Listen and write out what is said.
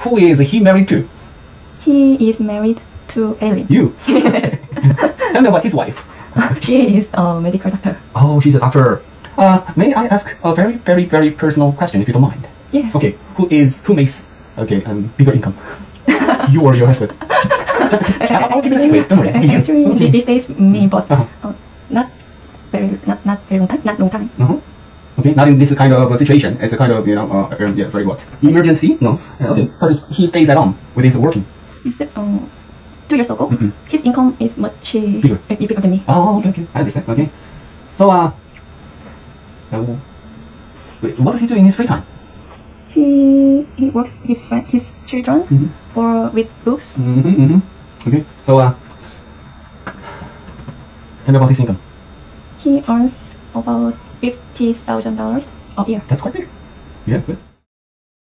who is he married to? He is married to Eileen. You. Tell me about his wife. she is a medical doctor. Oh, she's a doctor. Uh, may I ask a very, very, very personal question, if you don't mind? Yes. Okay, who is who makes okay um, bigger income? you or your husband? Just, I'll, I'll give you a secret. Don't worry. I'll give you. Actually, these days me, but Uh-huh. uh, not very, not not very long time, not long time. Uh-huh. Okay, not in this kind of a situation. It's a kind of you know, uh, uh, yeah, very what? Emergency? No. Uh, okay, because he stays at home with his working. Except um, two years ago, Mhm. his income is much uh, Bigger. uh, bigger than me. Oh, okay, okay, I understand. Okay, so uh, uh wait, what does he do in his free time? He he works his friend, his children Mhm. or with books. Mm-hmm, mm-hmm. Okay, so uh, tell me about his income. He earns about fifty thousand dollars a year. That's quite big. Yeah, good.